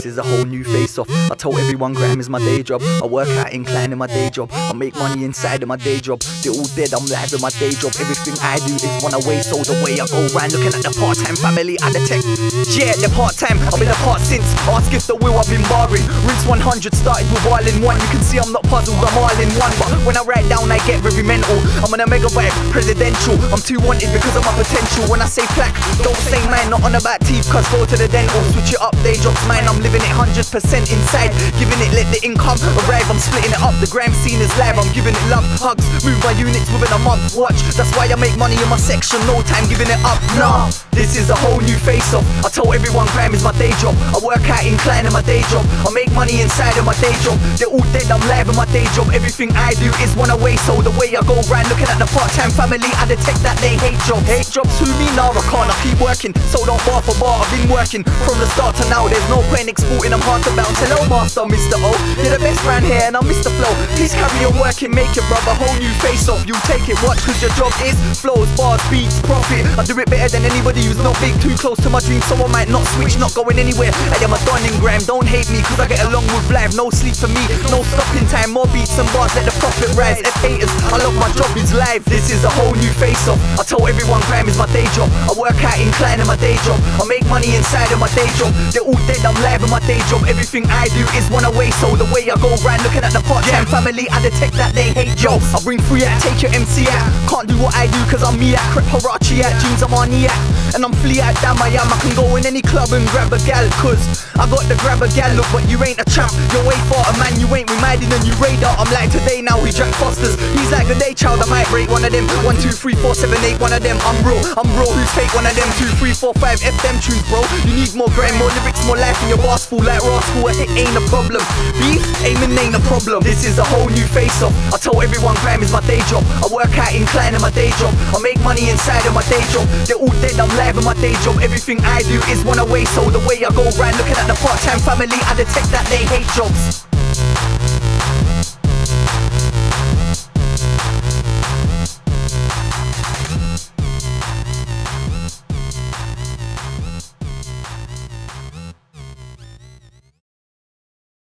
This is a whole new face off. I told everyone grime is my day job. I work out incline in my day job. I make money inside of my day job. They're all dead, I'm live in my day job. Everything I do is one away, so the way I go round looking at the part time family and the tech. Yeah, the part time, I've been apart since. Ask if the will I've been barring. Rinse 100 started with all in one. You can see I'm not puzzled, I'm all in one. But when I write down, I get very mental. I'm on a megabyte presidential. I'm too wanted because of my potential. When I say plaque, don't say man, not on about teeth, cause go to the dental. Switch it up, day jobs mine. I'm living it 100% inside. Giving it, let the income arrive. I'm splitting it up, the gram scene is live. I'm giving it love, hugs, move my units within a month. Watch, that's why I make money in my section. No time giving it up, nah. This is a whole new face off. I told everyone grime is my day job. I work out incline in my day job. I make money inside of my day job. They're all dead, I'm live in my day job. Everything I do is one away, so the way I go round looking at the part-time family, I detect that they hate jobs. Hate jobs who me now I can't. I keep working, so don't bar for bar. I've been working from the start to now. There's no point exporting. I'm hard to bounce. Hello, master, Mr. O. You're the best man here, and I'm Mr. Flow. Please carry on working, make it, brother. Whole new face off. You take it, watch, cause your job is flows, bars, beats, profit. I do it better than anybody who's not big, too close to my dream, so I might not switch, not going anywhere. I am a Donning Graham, don't hate me, cause I get along with life. No sleep for me, no stopping time, more beats and bars, let the profit rise. F haters, I love my job, it's live. This is a whole new face off. I told everyone grime is my day job. I work out in incline in my day job. I make money inside of my day job. They're all dead, I'm live in my day job. Everything I do is one away, so the way I go round looking at the part-time family, I detect that they hate jobs. I bring free out, take your MC out. Can't do what I do cause I'm me at Crep Huarache at jeans, I'm on at And I'm flea out down my am. I can go in any club and grab a gal cause I got the grab a gal look, but you ain't a champ. You're way far a man, you ain't with mine in a new radar. I'm like today now, he drank Fosters. He's like the day child, I might break one of them. One, two, three, four, seven, eight, one of them. I'm raw, I'm raw, who's fake? One of them, two, three, four, five, F them tunes, bro. You need more grind, more lyrics, more life in your bars full like raw school. A hit ain't a problem. Beef, aiming ain't a problem. This is a whole new face off. I told everyone grime is my day job. I work out incline in my day job. I make money inside of my day job. They're all dead, I'm live in my day job. Everything I do is one away, so the way I go round looking at the part-time family, I detect that they hate jobs.